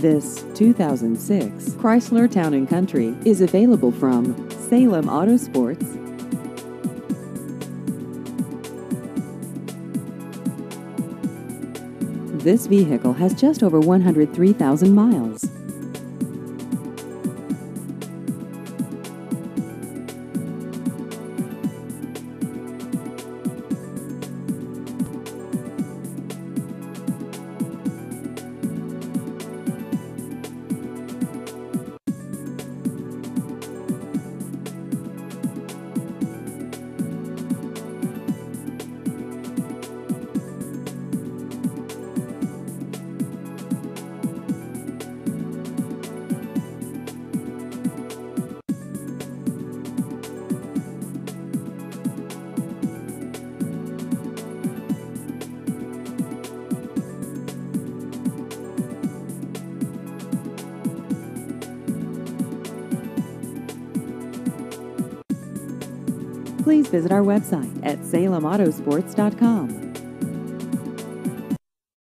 This 2006 Chrysler Town & Country is available from Salem Auto Sports. This vehicle has just over 103,000 miles. Please visit our website at salemautosports.com.